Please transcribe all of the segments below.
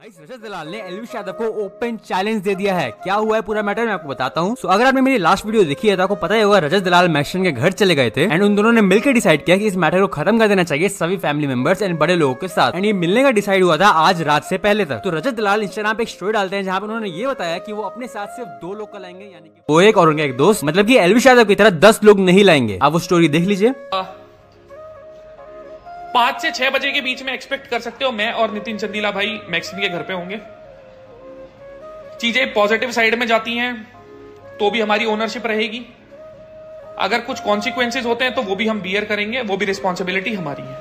रजत दलाल ने एलविश यादव को open challenge दे दिया है। क्या हुआ है पूरा मैटर मैं आपको बताता हूँ। So, अगर आपने मेरी लास्ट वीडियो देखी है तो आपको पता ही होगा रजत दलाल मैक्शन के घर चले गए थे। एंड उन दोनों ने मिलकर डिसाइड किया कि इस मैटर को खत्म कर देना चाहिए सभी फैमिली मेंबर्स एंड बड़े लोगों के साथ। एंड ये मिलने का डिसाइड हुआ था आज रात से पहले तक। तो रजत दलाल इंस्टाग्राम पे एक स्टोरी डालते हैं जहाँ पर उन्होंने ये बताया कि वो अपने साथ सिर्फ़ दो लोग का लाएँगे यानी वो एक और उनका एक दोस्त। मतलब की एलविश यादव की तरह दस लोग नहीं लाएँगे। आप वो स्टोरी देख लीजिए। पाँच से छह बजे के बीच में एक्सपेक्ट कर सकते हो। मैं और नितिन चंदीला भाई मैक्सिम के घर पे होंगे। चीज़ें पॉजिटिव साइड में जाती हैं तो भी हमारी ओनरशिप रहेगी। अगर कुछ कॉन्सिक्वेंसेज होते हैं तो वो भी हम बियर करेंगे, वो भी रिस्पॉन्सिबिलिटी हमारी है।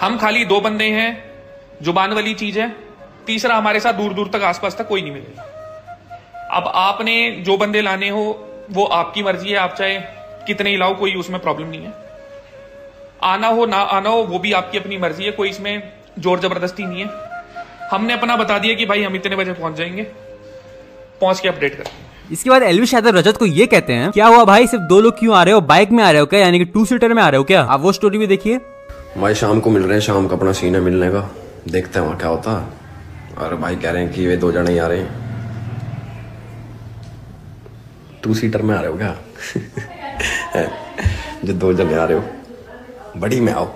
हम खाली दो बंदे हैं, ज़ुबान वाली चीज़ है, तीसरा हमारे साथ दूर दूर तक, आसपास तक कोई नहीं मिलेगा अब आपने जो बंदे लाने हो, वो आपकी मर्ज़ी है, आप चाहे कितने ही लाओ, कोई उसमें प्रॉब्लम नहीं है। आना हो ना आना हो वो भी आपकी अपनी मर्ज़ी है कोई इसमें ज़ोर ज़बरदस्ती नहीं है। हमने अपना बता दिया कि भाई हम इतने बजे पहुँच जाएँगे। पहुँच के अपडेट कर। इसके बाद एलविश यादव रजत को ये कहते हैं क्या हुआ भाई? सिर्फ़ दो लोग क्यों आ रहे हो? बाइक में आ रहे हो क्या? यानी कि टू सीटर में आ रहे हो क्या? आप वो स्टोरी भी देखिए। भाई शाम को मिल रहे हैं शाम का अपना सीन है मिलने का। देखते हैं वहाँ क्या होता। है और भाई कह रहे हैं कि वे दो जने ही आ रहे हैं। टू सीटर में आ रहे हो क्या? जो दो जने आ रहे हो। बड़ी में आओ।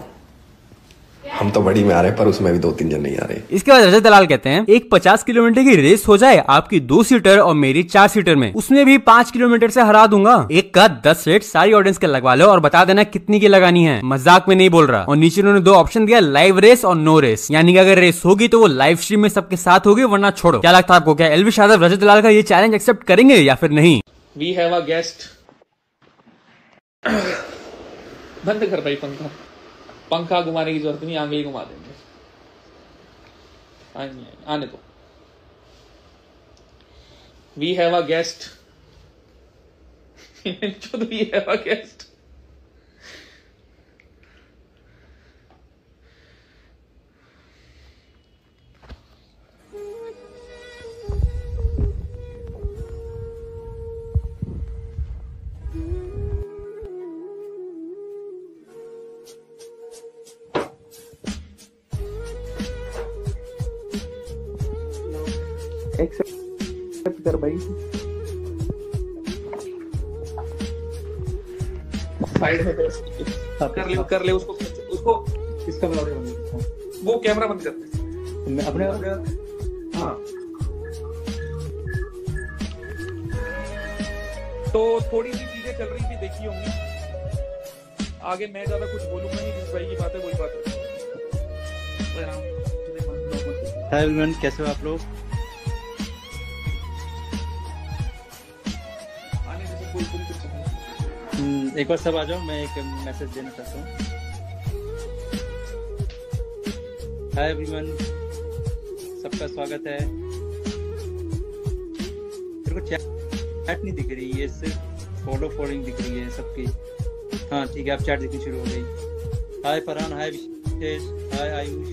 हम तो बड़ी में आ रहे हैं पर उसमें भी दो तीन जन नहीं आ रहे। इसके बाद रजत दलाल कहते हैं एक पचास किलोमीटर की रेस हो जाए आपकी दो सीटर और मेरी चार सीटर में उसमें भी पाँच किलोमीटर से हरा दूँगा। एक का दस सेट सारी ऑडियंस के लगवा लो और बता देना कितनी की लगानी है। मज़ाक में नहीं बोल रहा। और नीचे उन्होंने दो ऑप्शन दिया लाइव रेस और नो रेस यानी कि अगर रेस होगी तो वो लाइव स्ट्रीम में सबके साथ होगी वरना छोड़ो। क्या लगता है आपको क्या एलविश यादव रजत दलाल का ये चैलेंज एक्सेप्ट करेंगे या फिर नहीं? वी हैव अ गेस्ट बंद कर भाई पंखा। पंखा घुमाने की ज़रूरत नहीं, आंगली ही घुमा देंगे। आने आने दो। We have a guest we have a guest accept कर भाई। साइड में कर ले कर ले उसको उसको किसका बना रहे हो वो कैमरा बंद कर दे। मैं अपने हाँ। तो थोड़ी सी चीज़ें चल रही थी देखी होंगी। आगे मैं ज़्यादा कुछ बोलूँगा नहीं जिस भाई की बात है वही बात है। कैसे हो आप लोग? एक बार सब आ जाओ, मैं एक मैसेज देना चाहता हूँ। हाय एवरीवन सबका स्वागत है। तेरे को चैट नहीं दिख रही है सिर्फ़ फॉलो फॉलोइंग दिख रही है सबकी। हाँ ठीक है, अब चैट दिखनी शुरू हो गई। Hi Farhan hi Vishesh hi Ayush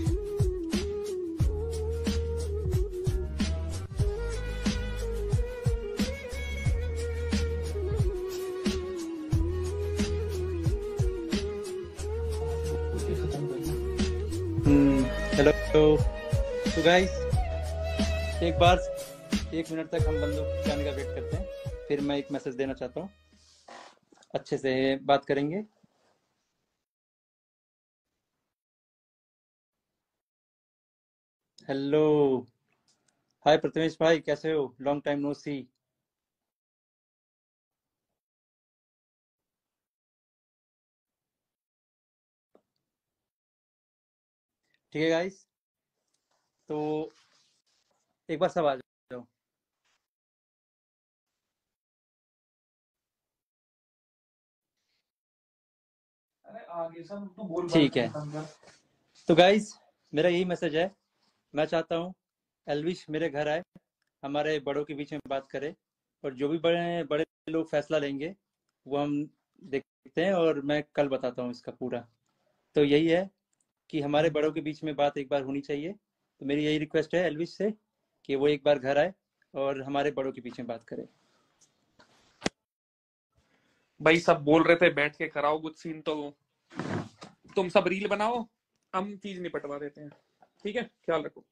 guys एक बार, एक मिनट तक हम बंदों के आने का वेट करते हैं। फिर मैं एक मैसेज देना चाहता हूँ। अच्छे से बात करेंगे। हेलो हाय प्रथमेश भाई, कैसे हो? लॉन्ग टाइम नो सी ठीक है गाइस तो एक बार सब आ जाओ। तू ठीक है। तो गाइस मेरा यही मैसेज है। मैं चाहता हूँ एलविश मेरे घर आए हमारे बड़ों के बीच में बात करे और जो भी बड़े बड़े लोग फैसला लेंगे वो हम देखते हैं और मैं कल बताता हूँ इसका पूरा। तो यही है कि हमारे बड़ों के बीच में बात एक बार होनी चाहिए। तो मेरी यही रिक्वेस्ट है एलविश से कि वो एक बार घर आए और हमारे बड़ों के पीछे बात करे। भाई सब बोल रहे थे, बैठ के कराओ कुछ सीन तो। तुम सब रील बनाओ, हम चीज़ निपटवा देते हैं। ठीक है? ख्याल रखो।